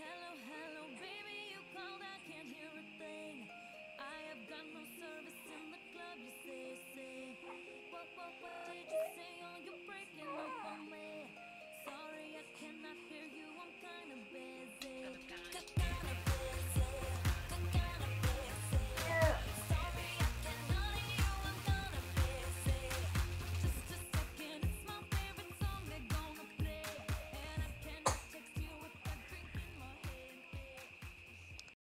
hello, hello.